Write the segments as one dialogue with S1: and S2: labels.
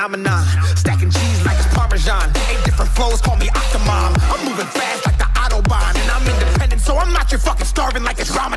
S1: phenomenon. Stacking cheese like it's Parmesan. Eight different flows, call me Octomom. I'm moving fast like the Autobahn. And I'm independent, so I'm not your fucking starving like it's drama.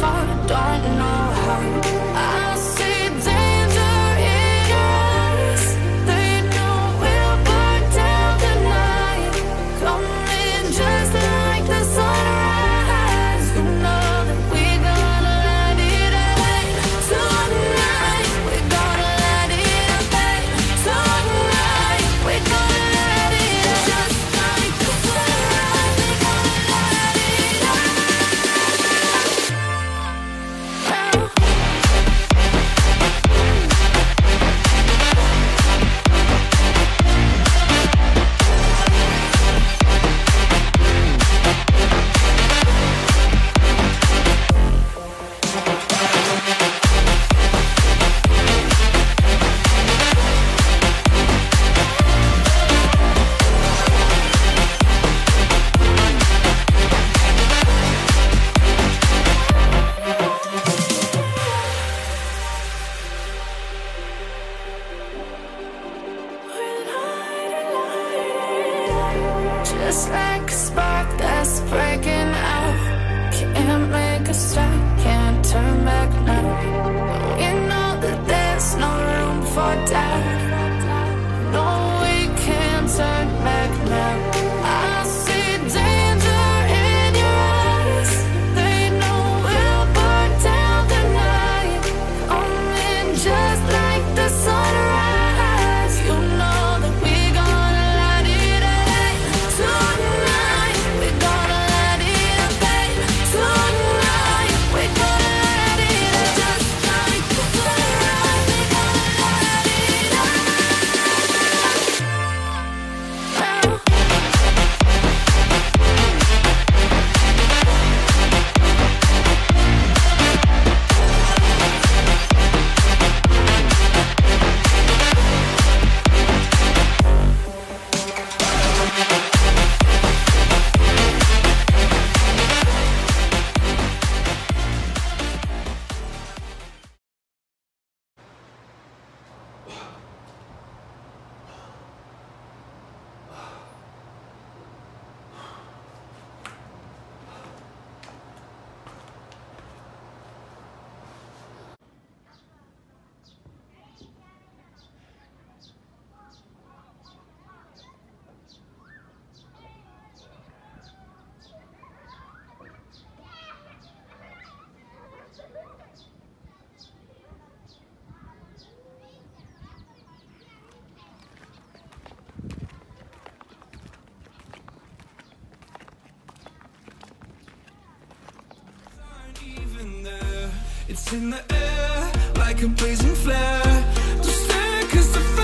S2: far, don't know
S3: how. It's in the air, like a blazing flare. Don't stare, cause the